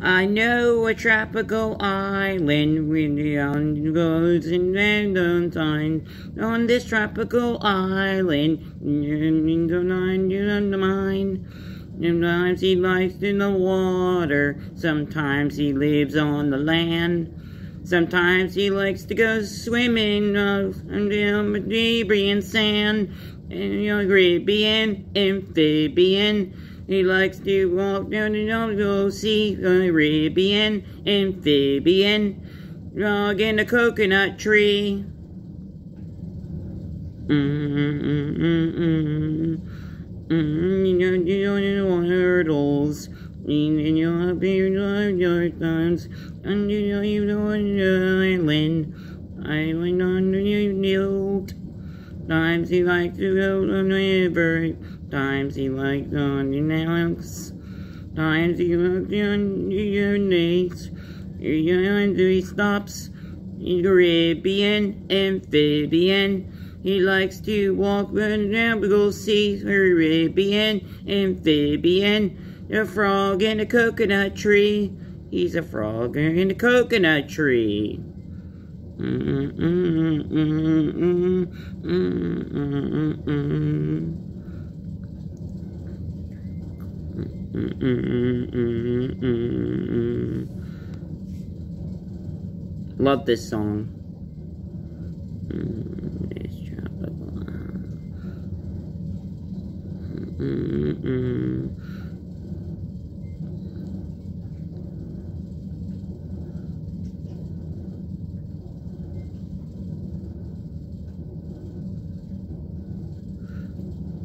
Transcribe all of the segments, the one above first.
I know a tropical island with the goes and valentine. On this tropical island, in the mine. Sometimes he likes in the water, sometimes he lives on the land. Sometimes he likes to go swimming down the debris and sand. And you know, Caribbean, amphibian. He likes to walk down the Navajo Sea, Caribbean, amphibian, frog in a coconut tree. Mm-hmm, mm-hmm, mm-hmm. You know, you know, hurdles. And you'll be your times, and you know, you know, island, island on the yield. Times he likes to go the river. Times he likes on the house. Times he looks on your knees. And he stops. Caribbean, amphibian. He likes to walk the go see Caribbean, amphibian. A frog in a coconut tree. He's a frog in a coconut tree. Love this song. It's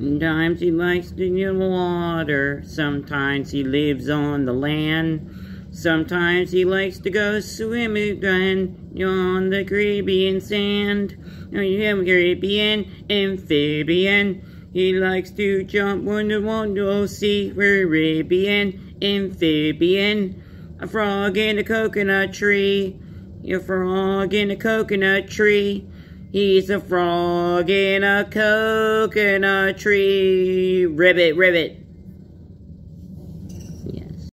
Sometimes he likes to get water. Sometimes he lives on the land. Sometimes he likes to go swimming on the Caribbean sand. Oh, have Caribbean amphibian. He likes to jump on the water, see Caribbean amphibian. A frog in a coconut tree. A frog in a coconut tree. He's a frog in a coconut tree. Ribbit, ribbit.